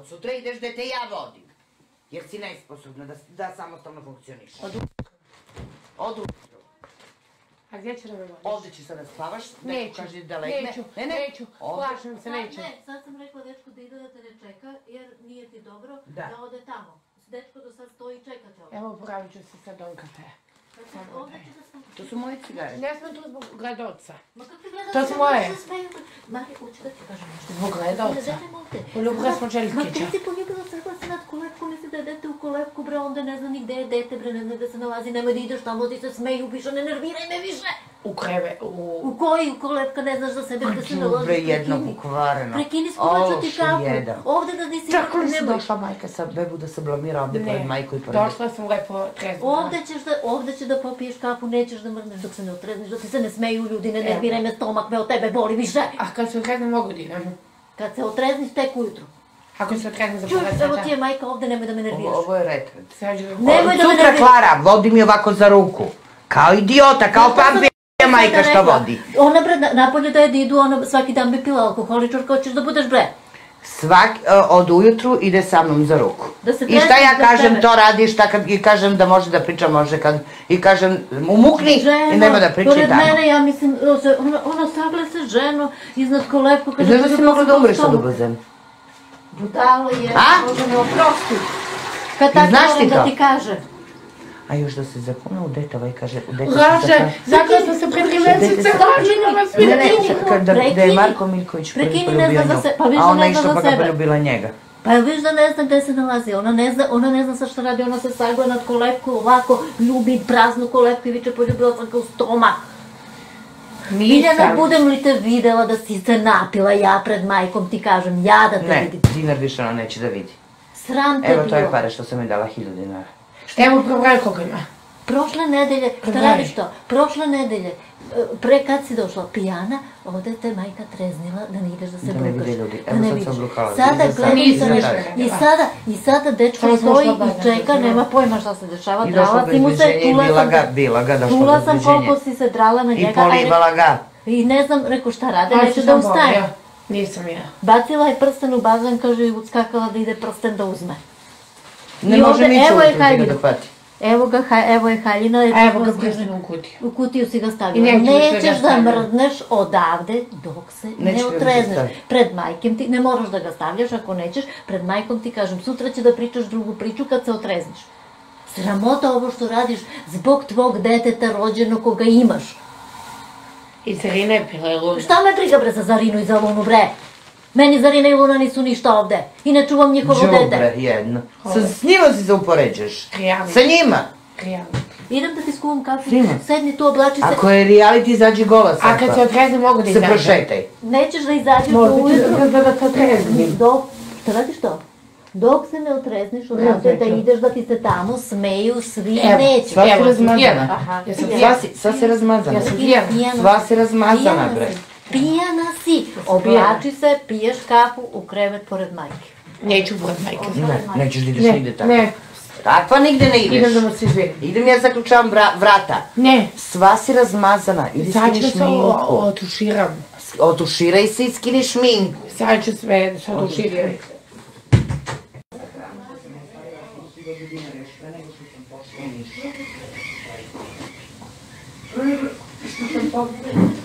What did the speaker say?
od sutra ideš gde te ja vodim. Jer si nesposobna da, da samostalno funkcioniš. Od Od ujutru. A gdje će da me vodiš? Ovde ćeš sada spavaš, neko Neću, kaže da legne. neću, ne, ne, neću, Ovde. plašim se, neću. Ne, sad sam rekla dečku da ide da te ne čeka, jer nije ti dobro Da. da, ode tamo. Dečko do sad stoji i čeka te ovdje. Evo, poravit ću se sa Don Kafe. Znači, ovdje će da sam... To su moje cigare. Ne smem tu zbog gledoca. Ma kako ti gledaš? To su samo moje. da se smeju? Mari, hoću da ti kažem nešto. Zbog gledaoca. Ne dajte ovdje. Poljubila smo Ma Đeljkića. ti si poljubila crkva se nad kolevku, misli da je dete u kolevku, bre, onda ne zna ni gde je dete, bre, ne zna gde se nalazi, nemoj da ideš tamo, ti se smeju, više, ne nerviraj me više. U kreve, u... U koji u kolevka ne znaš za sebe gde se nalazi? Đubre jedno Prekini. pokvareno. Prekini skuvaću ti kapu. jedan. Ovdje da nisi... Čak li si nemoj. došla majka sa bebu da se blamira ovde pored majku i pored... Došla sam lepo trezna. Ovdje ćeš da, ovdje ćeš da popiješ kapu, nećeš da mrneš dok se ne otrezniš, dok ti se ne smeju ljudi, ne nerviraj me, stomak me od tebe boli više. A kad se otrezna mogu da idem? Kad se otrezniš tek ujutru. Ako se otrezna za Čuj, pola evo sata. ti je majka ovdje, nemoj da me nerviraš. Ovo, ovo je da... Nemoj da me Sutra nerviraš. Klara vodi mi ovako za ruku. Kao idiota, kao pampir majka što vodi. Ona bre, na- napolje da je da idu, ona svaki dan bi pila alkoholičar, kao ćeš da budeš bre. Svak, e, od ujutru ide sa mnom za ruku. Da se I šta ja kažem, sebe. to radi, šta kad i kažem da može da priča, može kad... I kažem, umukni i nema da priča i pored tamo. mene, ja mislim, ona, ona sagle se ženu iznad kolevku. kaže, Znaš da si mogla da umreš od stomak. Budalo je, A? može me oprosti. Kad tako Znaš ti moram da ti kažem. A još da se zakuna u detova i kaže, u detova Laže, zakla sam se pre tri meseca, laže na vas Ne, ne, sa- kad- da, da je. Marko Miljković prvi Prekini, ne poljubio za nju, se- pa a da ona ne išla za pa ga sebe. poljubila njega. Pa jel viš da ne zna gde se nalazi, ona ne zna, ona ne zna sa šta radi, ona se sagla nad kolevku ovako, ljubi praznu kolevku i viče poljubila sam ga u stomak. Biljana, Nisam. budem li te videla da si se napila ja pred majkom, ti kažem, ja da te Ne, vidim. dinar više ona neće da vidi. Sram te Evo, to je bilo. pare što sam mi dala hiljadu dinara. Evo, probraj koga ima. Prošle nedelje, šta Prodaj. radiš to? Prošle nedelje, e, pre kad si došla pijana, ovde te majka treznila da ne ideš da se Da ne brukaš. vide ljudi. Da Evo ne sad sam brukala. Sada sam- gledam nešto. I sada, i sada dečko stoji i čeka, nema pojma šta se dešava. I Drala si mu se, i čula sam ga, bila ga, Čula sam koliko si se drala na I njega. ajde. polivala ga. I ne znam, rekao šta rade, neću da ustaje. Nisam ja. Bacila je prsten u bazen, kaže i uskakala da ide prsten da uzme. Ne I može ovde- Mića evo je ujutru da dohvati. Evo ga, ha- evo je haljina. Je evo ga prsten u kutiju. U kutiju si ga stavila. da Nećeš ga da stavljam. mrdneš odavde dok se Neću ne da ga otrezneš. stavljam. Pred majkem ti, ne moraš da ga stavljaš ako nećeš, pred majkom ti kažem, sutra će da pričaš drugu priču kad se otrezniš. Sramota ovo što radiš zbog tvog deteta rođenog koga imaš. I Serina je pila je luna. Šta me briga bre za Zarinu i za Lunu bre? Meni Zarina i Luna nisu ništa ovde. I ne čuvam njihovo dete. Đubre, jedno. Sa, s njima si se upoređaš. Reality. Sa njima. Reality. Idem da ti skuvam kafu. Svima. Sedni tu, oblači se. Ako je reality, izađi gola A kad se sad. otrezne mogu da Se izađem. prošetaj. Nećeš da izađeš Možda ću ujutru. da, da, se otreznim. Dok, šta radiš to? Dok se ne otrezniš, odavde da ideš da ti se tamo smeju, svi Evo, neće. Sva si Evo, razmazana. Ja sam. Sva si, si razmazana. Ja sam. Sva si razmazana, bre. Pijana si. Oblači se, piješ kafu u krevet pored majke. Neću pored majke. Ne, nećeš da ideš Ne, nigde tako. ne. Takva nigde ne ideš. Idem da mu se izvinim. Idem ja zaključavam vra- vrata. Ne. Sva si razmazana. Idi Sad ću se otuširam. Otuširaj se i skini šminku. Sad ću sve se otuširam. Što sam